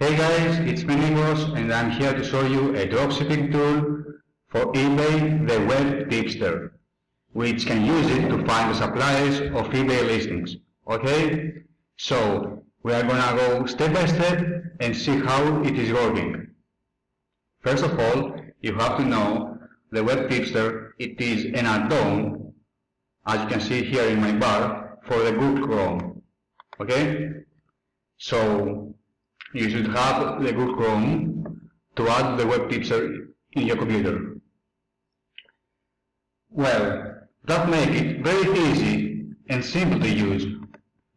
Hey guys, it's me Nikos and I'm here to show you a dropshipping tool for eBay, the Web Tipster, which can use it to find the suppliers of eBay listings. Okay? So, we are gonna go step by step and see how it is working. First of all, you have to know the Web Tipster, it is an add-on, as you can see here in my bar, for the Google Chrome. Okay? So, you should have the Google Chrome to add the Web Tipster in your computer. Well, that makes it very easy and simple to use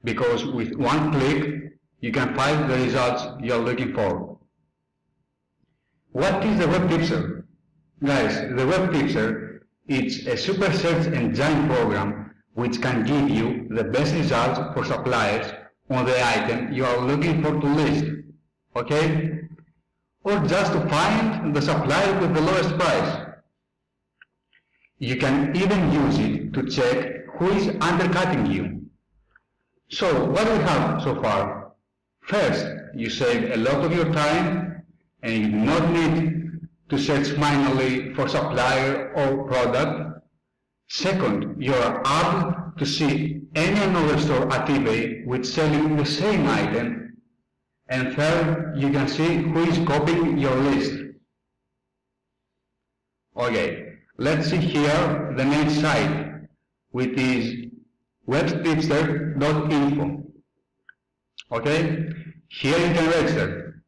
because with one click you can find the results you are looking for. What is the Web Tipster? Guys, the Web Tipster is a super search engine program which can give you the best results for suppliers on the item you are looking for to list. Okay? Or just to find the supplier with the lowest price. You can even use it to check who is undercutting you. So what we have so far? First, you save a lot of your time and you do not need to search manually for supplier or product. Second, you are able to see any another store at eBay with selling the same item. And third, you can see who is copying your list. Okay, Let's see here the main site, which is webtipster.info. Okay, here you can register.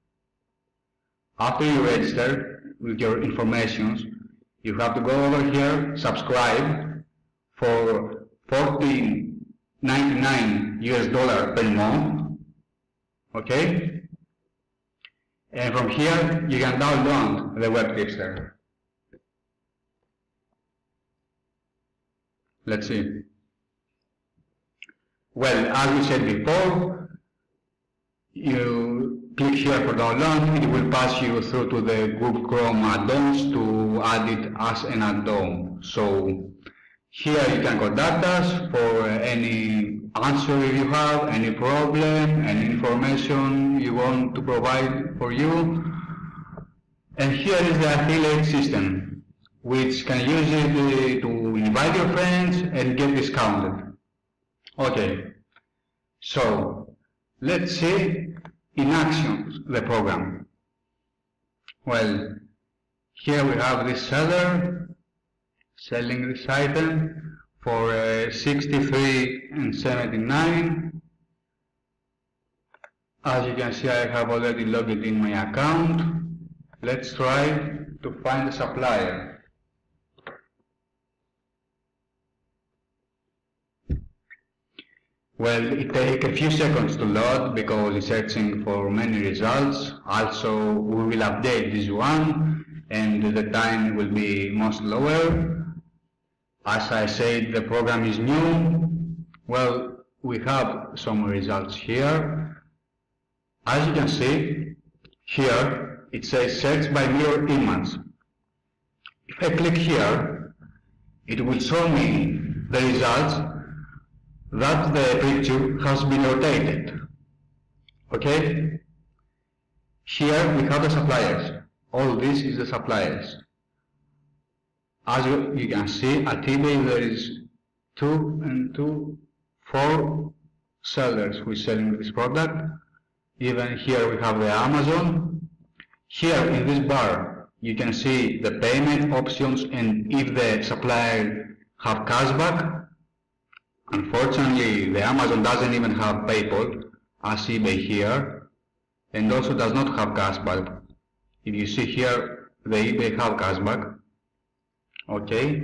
After you register with your informations, you have to go over here, subscribe for 14.99 US dollar per month. Okay, and from here you can download the web tipster. Let's see. Well, as we said before, you click here for download, it will pass you through to the Google Chrome add-ons to add it as an add-on. So here you can contact us for any answer if you have, any problem, any information you want to provide for you. And here is the affiliate system which can use it eh, to invite your friends and get discounted. Okay, so let's see in action the program. Well, here we have this seller selling this item for uh, 63 and 79. As you can see, I have already logged in my account. Let's try to find the supplier. Well, it takes a few seconds to load because it's searching for many results. Also, we will update this one and the time will be much lower. As I said, the program is new. Well, we have some results here. As you can see, here it says search by mirror image. If I click here, it will show me the results that the picture has been rotated. Okay? Here we have the suppliers. All this is the suppliers. As you, can see at eBay there is two and two, four sellers who is selling this product. Even here we have the Amazon. Here in this bar you can see the payment options and if the supplier have cashback Unfortunately, the Amazon doesn't even have PayPal as eBay here and also does not have cashback. If you see here, the eBay have cashback. Okay.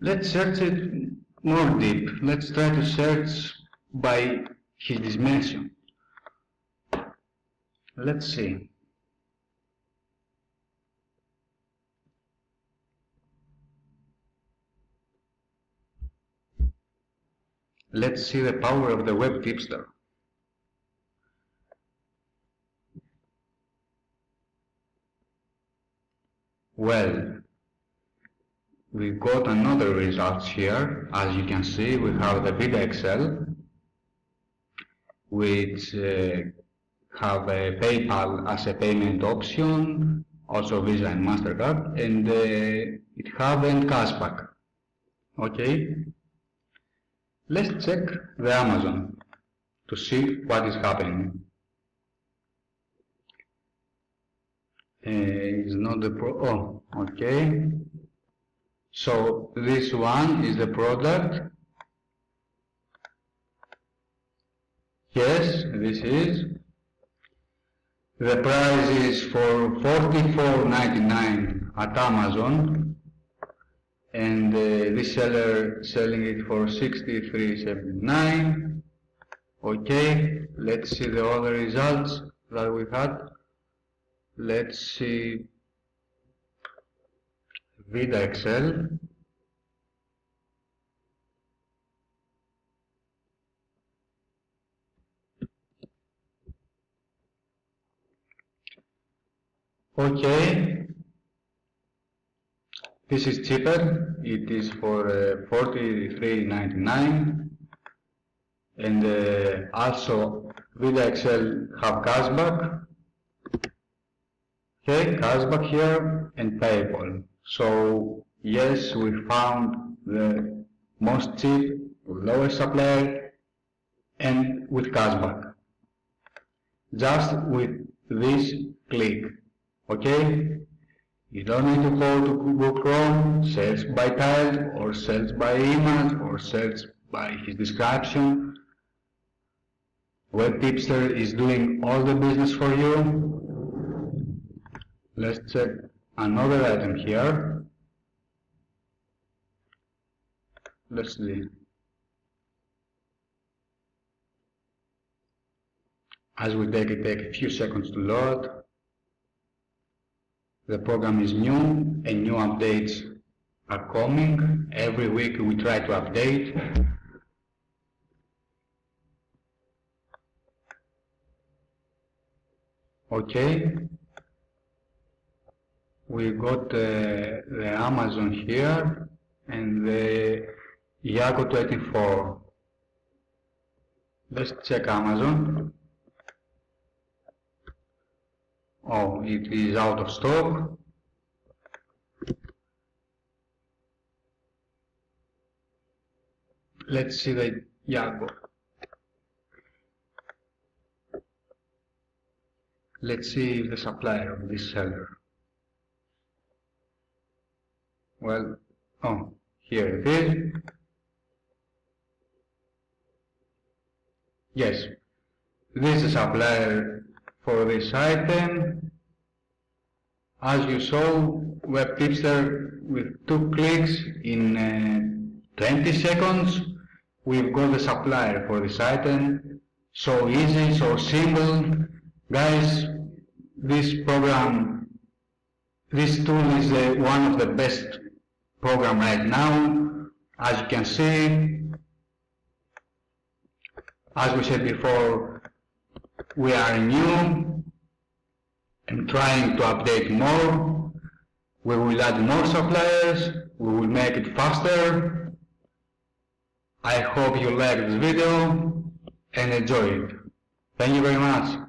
Let's search it more deep. Let's try to search by his dimension. Let's see. Let's see the power of the web tipster. Well, we got another results here. As you can see, we have the VidaXL, which uh, have a PayPal as a payment option, also Visa and MasterCard, and uh, it have a cashback. Okay? Let's check the Amazon to see what is happening. Uh, it's not the pro, oh, okay. So this one is the product. Yes, this is. The price is for $44.99 at Amazon and uh, this seller selling it for 63.79 okay let's see the other results that we had let's see VidaXL. Okay this is cheaper. It is for uh, 43.99 and uh, also VidaXL have cashback okay cashback here and PayPal so yes we found the most cheap lowest supplier and with cashback just with this click okay you don't need to go to Google Chrome, search by title or search by image or search by his description. Web Tipster is doing all the business for you. Let's check another item here. Let's see. As we take it, take a few seconds to load. The program is new and new updates are coming. Every week we try to update. Okay. We got uh, the Amazon here and the Yago 24. Let's check Amazon. Oh, it is out of stock. Let's see the Yago. Let's see the supplier of this seller. Well, oh, here it is. Yes, this is supplier for this item. As you saw, Web Tipster with two clicks in uh, 20 seconds, we've got the supplier for this item. So easy, so simple. Guys, this program, this tool is uh, one of the best program right now. As you can see, as we said before, we are new and trying to update more. We will add more suppliers. We will make it faster. I hope you like this video and enjoy it. Thank you very much.